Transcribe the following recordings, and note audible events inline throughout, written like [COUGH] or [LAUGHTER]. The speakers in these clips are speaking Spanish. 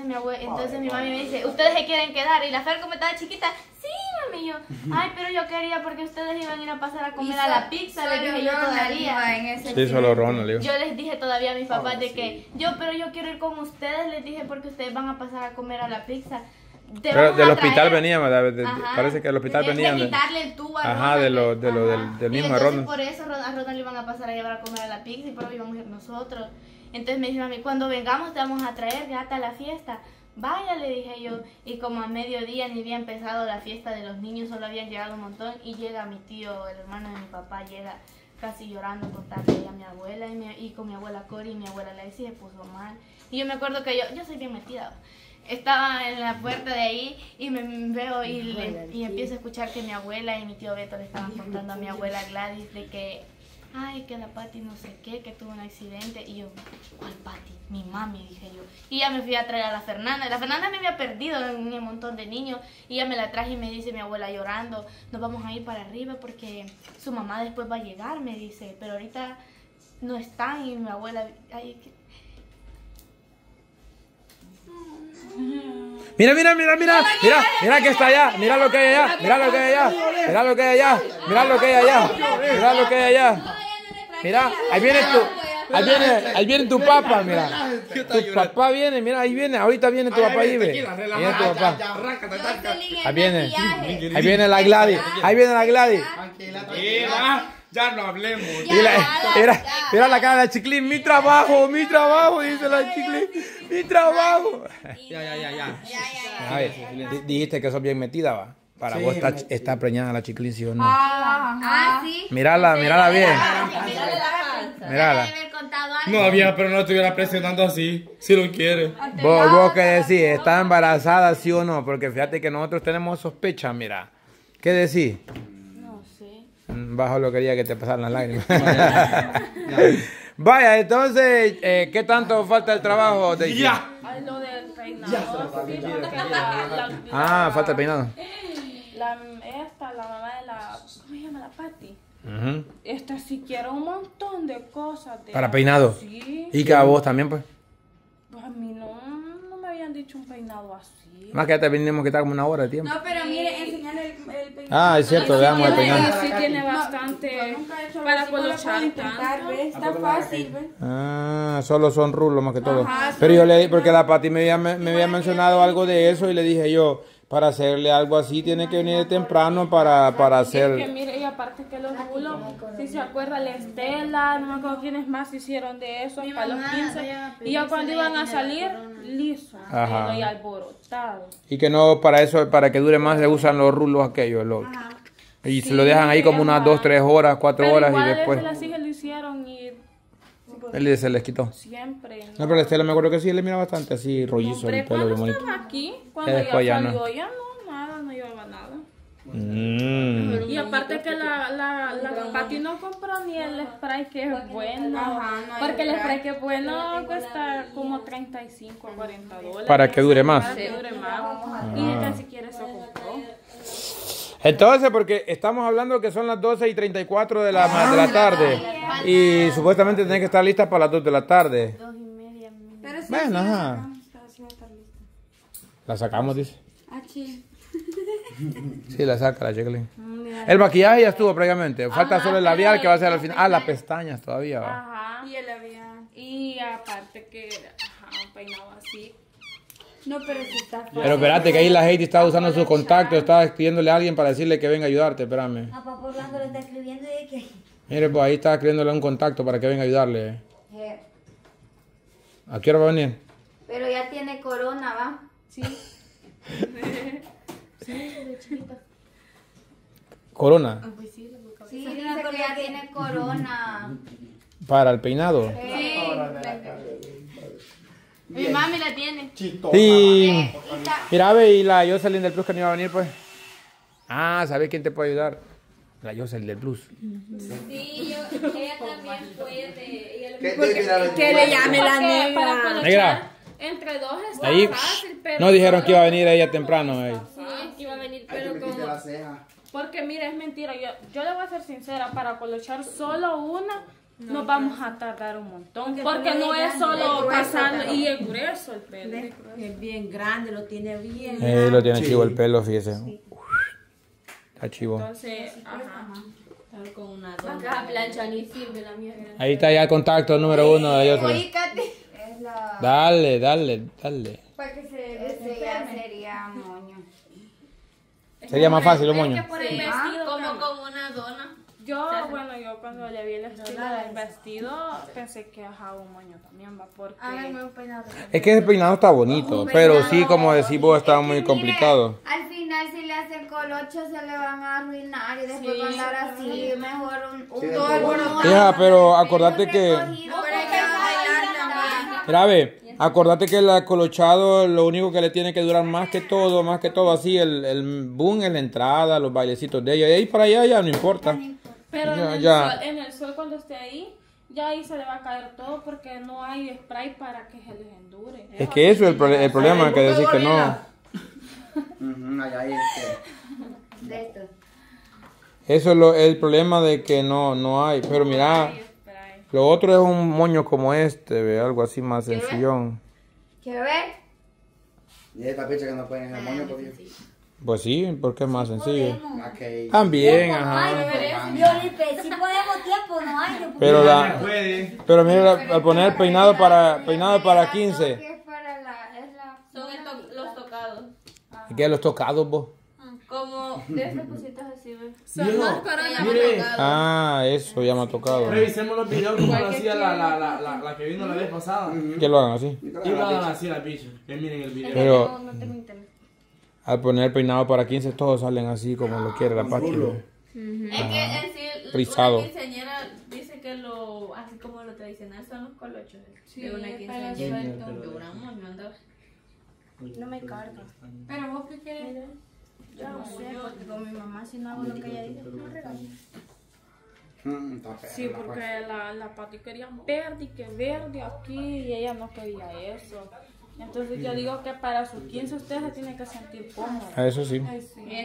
entonces mi abue- entonces mi mami me dice, ¿ustedes se quieren quedar? Y la Fer como estaba chiquita, sí, mami, y yo, ay, pero yo quería porque ustedes iban a ir a pasar a comer a la pizza, le dije yo todavía. En ese Sí, solo Ronald. Yo les dije todavía a mis papás de que yo, pero yo quiero ir con ustedes, les dije porque ustedes van a pasar a comer a la pizza. Pero del a hospital veníamos, parece que del hospital venían. de- quitarle el tubo a Ajá, de lo- de lo del- del mismo Ronald. por eso a Ronald le iban a pasar a llevar a comer a la pizza y pero íbamos a ir nosotros. Entonces me dice mami, cuando vengamos te vamos a traer ya hasta la fiesta. Vaya, le dije yo. Y como a mediodía ni había empezado la fiesta de los niños, solo habían llegado un montón. Y llega mi tío, el hermano de mi papá, llega casi llorando contarle a mi abuela y, mi- y con mi abuela Cori y mi abuela Lexi se puso mal. Y yo me acuerdo que yo, yo soy bien metida. Estaba en la puerta de ahí y me veo y, le- y empiezo a escuchar que mi abuela y mi tío Beto le estaban contando a mi abuela Gladys de que, ay, que la Patti no sé qué, que tuvo un accidente. Y yo, ¿cuál Patti? Mi mami, dije yo. Y ya me fui a traer a la Fernanda. La Fernanda me había perdido en un montón de niños. Y ya me la traje y me dice mi abuela llorando, nos vamos a ir para arriba porque su mamá después va a llegar, me dice. Pero ahorita no están y mi abuela... Ay, que- Mira, mira, mira, mira, mira, mira que está allá, mira lo que hay allá, mira lo que hay allá, mira lo que hay allá, mira lo que hay allá, mira lo que hay allá. Mira, ahí viene tu, ahí viene, ahí viene tu papá, mira. Tu papá viene, mira, ahí viene, ahorita viene tu papá ahí, ve. Viene tu papá. Ahí viene, ahí viene la Gladys, ahí viene la Gladys. Mira, ya no hablemos. Mira, mira la cara de la chiclín, mi trabajo, mi trabajo, dice la chiclín, mi trabajo. Ya, ya, ya, ya. A ver, di- dijiste que sos bien metida, va. Para vos está, está preñada la chiclín, sí o no. Ah, sí. Mírala, mírala bien. Mírala. Algo. No había, pero no estuviera presionando así. Si lo quiere. Vos, vos qué decís, ¿está embarazada, sí o no? Porque fíjate que nosotros tenemos sospechas, mira. ¿Qué decís? No sé. Mm, Bajo lo quería que te pasaran las lágrimas. [LAUGHS] [LAUGHS] Vaya, entonces, eh, ¿qué tanto falta el trabajo de Ya. Lo del peinado. Ah, falta el peinado. la, esta, la mamá de la. ¿Cómo se llama la Patti? Ujú. Esta sí quiere un montón de cosas. De, Para peinado. Sí. Y que a vos también, pues. Pues a mí no, no me habían dicho un peinado así. Más que ya te vinimos que estar como una hora de tiempo. No, pero mire, enseñarle el, el peinado. Ah, es cierto, veamos el Tiene, peinado. sí tiene bastante nunca he hecho para colochar tanto. ¿ves? Está fácil, ¿ves? Ah, solo son rulos más que todo. Ajá, Pero yo le porque la Pati me había, me había mencionado algo de eso y le dije yo, para hacerle algo así tiene que venir de temprano para, para Es que hacer... mire, y aparte que los rulos, si se acuerda la Estela, no me acuerdo quiénes más hicieron de eso para los 15. Y ya cuando iban a salir, liso, Ajá. y alborotado. Y que no, para eso, para que dure más se usan los rulos aquellos. Los, y se lo dejan ahí como unas dos, tres horas, cuatro Pero horas igual y después las hijas lo hicieron y él se les quitó. siempre. No, pero la Estela me acuerdo que sí le mira bastante así rollizo el pelo bonito. estaba aquí, cuando Ya no. salió, ya no, nada, no llevaba nada. Mm. Y aparte que la, la, la Pati no compró ni el spray que es bueno. No porque el spray. que es bueno cuesta como 35 a 40 dólares. Para que dure más. Para que dure más. Y ella si quiere se compró. Entonces, porque estamos hablando que son las 12 y 34 de la, ma- de la tarde. Y supuestamente tenés que estar lista para las 2 de la tarde. Dos y media. Pero sí, Bueno, ajá. sacamos, está- sí va a estar lista. La sacamos, dice. Ah, sí. [LAUGHS] Sí, la saca la Jacqueline. El maquillaje ya estuvo previamente. Falta solo el labial que va a ser al final. Ah, las pestañas todavía. va. Ajá. Y él había... Y aparte que, ajá, un peinado así. No, pero sí está fácil. Pero espérate que ahí la Heidi estaba usando sus contactos, estaba escribiéndole a alguien para decirle que venga a ayudarte, espérame. A papá Orlando le está escribiendo y que... Mire, pues ahí estaba escribiéndole un contacto para que venga a ayudarle. Eh, ¿A qué hora va a venir? Pero ya tiene corona, ¿va? Sí. [LAUGHS] Corona. Sí, dice que ya tiene corona. Para el peinado. Sí. Mi mami la tiene. Y mira, ve, y la Jocelyn del Plus que no iba a venir, pues. Ah, ¿sabes quién te puede ayudar? La Jocelyn del Plus. Sí, yo, ella también puede. Ella lo- Que le llame la Porque negra. Negra. Entre dos está Ahí fácil, pero... no dijeron que iba a venir ella temprano. Sí, que iba a venir, pero como. Porque mira, es mentira. Yo, yo le voy a ser sincera, para colochar solo una, nos vamos a tardar un montón. Porque no es solo pasarlo y es grueso el pelo. Es bien grande, lo tiene bien. Eh, lo tiene chivo el pelo, fíjese. Está chivo. Entonces, ajá. Con una Acá plancha ni sirve la mía. Ahí está ya el contacto número uno de la... Dale, dale, dale. Para que se Este ya sería moño. Sería más fácil, los moños. Por el vestido. Como con. Yo, bueno, yo cuando le vi el estilo del vestido, pensé que ajá, un moño también va porque... Háganme un peinado. Es que ese peinado está bonito, pero sí, como decís vos, está muy complicado. Al final si le hacen colocho se le van a arruinar y después va a andar así. Mejor un, un todo alborotado. Hija, pero acordate que... recogido, pero hay que bailar también. Mira, ve, acordate que el acolochado lo único que le tiene que durar más que todo, más que todo así, el, el boom es la entrada, los bailecitos de ella. Y ahí para allá ya no importa. Pero Ya, en, el ya. Sol, en el sol cuando esté ahí, ya ahí se le va a caer todo porque no hay spray para que se les endure. Es que eso es el, prole- el problema, que decir que no. Este. Eso es lo- el problema de que no, no hay. Pero mira, Spray. lo otro es un moño como este, ve, algo así más sencillón. ¿Quieres ver? Y esta fecha que no pueden el moño porque. Pues sí, porque es más sencillo. Ok. También, ajá. Violipe, si podemos tiempo, no hay. Pero la, Puede. pero mira, al poner peinado para, peinado para 15. Que es para la... Es la... Son los tocados. ¿Qué los tocados vos? Como de esas cositas así, ¿ves? Son más coronas. Ah, eso ya me ha tocado. Revisemos los videos como lo hacía la, la, la, la, la que vino la vez pasada. Que lo hagan así. Y lo hagan así la bicha. Que miren el video. Pero al poner peinado para 15 todos salen así como lo quiere la Pati. Es que en sí, Frisado. una quinceañera dice que lo, así como lo tradicional son los colochos de una quinceañera. Yo una. No me carga. Pero vos qué querés. Yo no sé, porque con mi mamá si no hago lo que ella dice, no regaño. Mm, Sí, la porque la, la Pati quería verde y que verde aquí y ella no quería eso. Entonces yo digo que para sus 15 usted se tiene que sentir cómodo. Ah, Eso sí.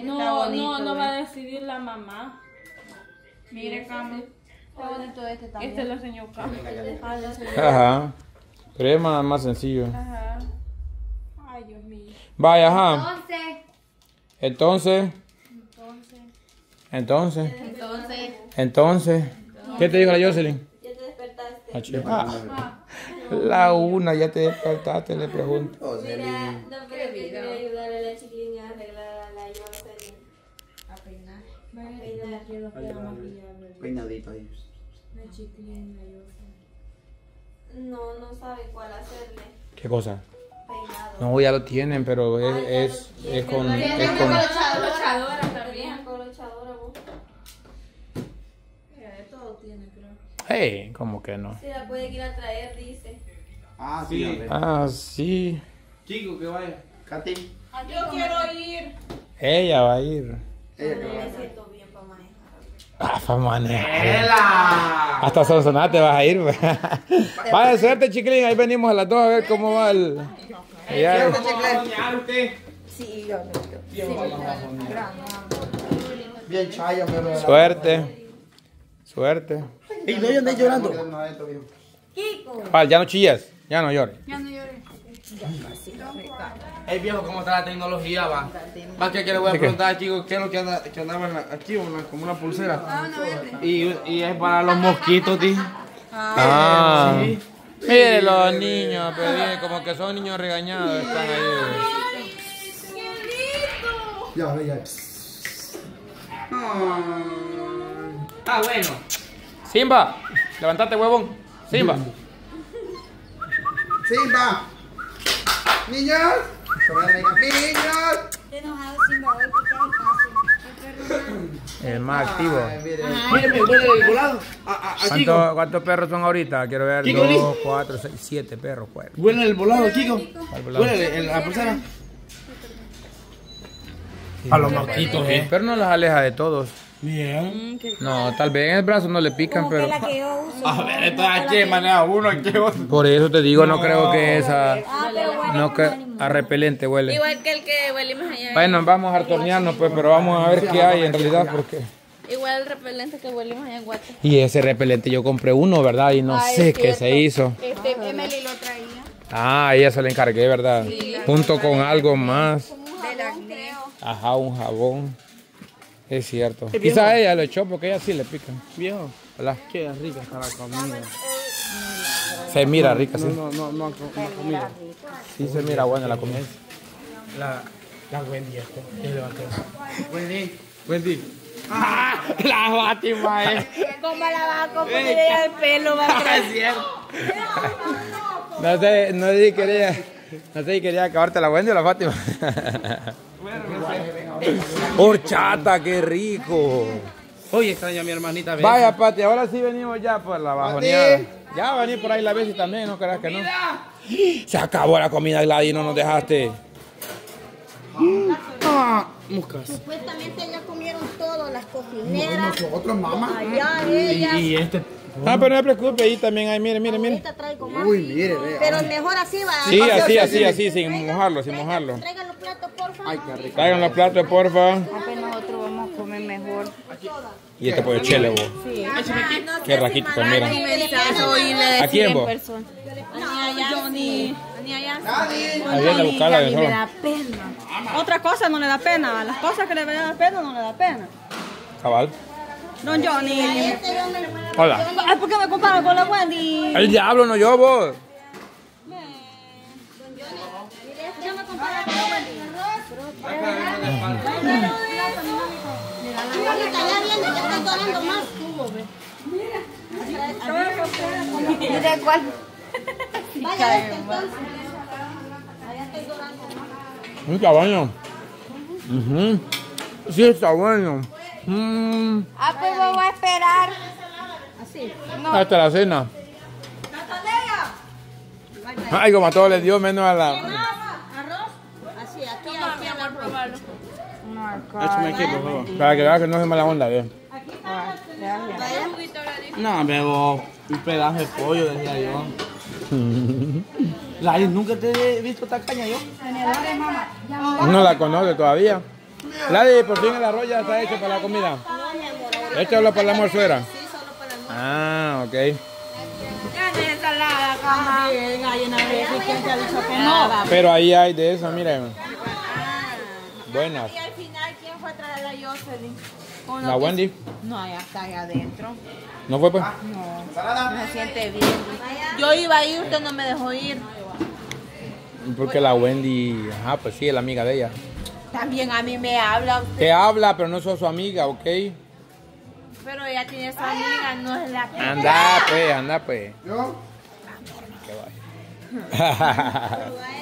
No, no, no va a decidir la mamá. Mire, Cami. Está bonito este también. Este lo enseñó Cami. Ajá. Pero es más, más sencillo. Ajá. Ay, Dios mío. Vaya, ajá. Entonces, Entonces. Entonces. Entonces, Entonces. ¿Qué te dijo la Jocelyn? ya te despertaste. Ah. La una, ya te despertaste, le pregunto. Oh, Mira, no, pero que a la chiquilina a arreglar la peinar. A peinar. Peinadito ahí. No, no sabe cuál hacerle. ¿Qué cosa? Peinado. No, ya lo tienen, pero es, es, es con... Es con Colochadora también. Colochadora, vos. Mira, de todo tiene, creo. hey, ¿cómo que no? Si la puede ir a traer, dice. Ah, Sí. sí. a ver. Ah, sí. Chico, que vaya. Katy. Yo quiero ir. Ella va a ir. Ella que va a Me siento bien para manejar. Ah, para manejar. ¡Ela! Hasta Sonsonate vas a ir. pues. [LAUGHS] Vaya suerte, chiquilín. Ahí venimos a las dos a ver cómo va el... Ya-. Sí, yo. Bien chaya, pero. Suerte. Suerte. Ey, no, yo andé llorando. Pal, ya no chillas. Ya no llores. Ey, viejo, ¿cómo está la tecnología, va? Va que, que le voy a ¿De qué? preguntar, chicos, ¿qué es lo que anda, que andaba en la- aquí, una, como una pulsera? y, y es para los mosquitos, tío. Ah. Mire los niños, pero bien, como que son niños regañados. Están ahí. Ya, ya. Ah, bueno. Simba, levantate, huevón. Simba. Simba. Niños. Niños. Estoy enojado sin hoy porque hay caso. El más activo. Huele el volado. ¿Cuántos, ¿Cuántos perros son ahorita? Quiero ver. Chico, Liz. Dos, cuatro, seis, siete perros, pues. Huele el volado, Chico. volado? Huele la pulsera. A los mosquitos, eh. Pero no los aleja de todos. Bien. No, tal vez en el brazo no le pican, Como que pero... la que yo uso. A ver, esto aquí maneja uno, aquí otro. Por eso te digo, no creo que esa... Ah. No que a repelente huele. Igual que el que huele más allá. Bueno, vamos a tornearnos, pues, pero vamos a ver qué hay en realidad, porque... Igual el repelente que volvimos allá en Guate. Y ese repelente yo compré uno, ¿verdad? Y no Ah, sé qué se hizo. Este, Emily lo traía. Ah, ella se lo encargué, ¿verdad? Junto con algo más. Del. Ajá, un jabón. Es cierto. Quizás ella lo echó porque ella sí le pica. Viejo, ¿Verdad? qué rica está la comida. Se mira rica, sí. No, no, no, no, no comida. Sí se mira buena la comida. La, la Wendy este. Wendy. Wendy. ¡Ah! La Fátima, eh. ¿Cómo la vas a ella el pelo? Va a crecer. No sé, no sé si quería, no sé si quería acabarte la Wendy o la Fátima. Horchata, qué rico. Oye, extraño a mi hermanita. Vaya, Pati, ahora sí venimos ya por la bajoneada. Ya va a venir por ahí la Bessie también, no creas que no. Se acabó la comida, Gladys, no nos dejaste. Ah, muscas. Supuestamente ya comieron todo, las cocineras. Nosotros, mamá. Allá Y, ellas. y este. Ah, pero no se preocupe, ahí también hay, mire, mire, mire. Uy, mire, vea. Pero mejor así va. Sí, así, así, así, sin mojarlo, sin mojarlo. Traigan los platos, por favor. Ay, qué rico. Traigan los platos, porfa. Apenas nosotros vamos a comer mejor. Y este pollo chile, vos. Qué raquito, mira. ¿A quién, vos? Johnny. Ahí viene a buscarla de solo. Otra cosa no le da pena. Las cosas que le dan pena no le da pena. Cabal. Don Johnny. Hola. Ay, ¿por qué me comparan con la Wendy? El diablo, no yo, vos. Mira cuál. Vaya este entonces. Allá estoy dorando más. Está bueno. Ujú. Sí, está bueno. Mm. Ah, pues vamos a esperar. Hasta la cena. Ay, como a todos les dio menos a la. Para que veas que no es mala onda, bien. No, bebo un pedazo de pollo, decía yo. [LAUGHS] Lali, nunca te he visto tacaña yo. No la conoce todavía. Ladi, por fin el arroz ya está hecho para la comida. Échalo para la morsuera. Ah, ok. Pero ahí hay de eso, miren. Buenas. Y al final, ¿quién fue a traer a Jocelyn? La Wendy. No, ya está ahí adentro. ¿No fue pues? No se siente bien. Yo iba a ir, usted no me dejó ir. Porque la Wendy, ajá, pues sí, es la amiga de ella. También a mí me habla, Te habla, pero no sos su amiga, ¿ok? pero ella tiene esa amiga, no es la que... Anda pues, anda pues. ¿Yo? Que vaya. [LAUGHS]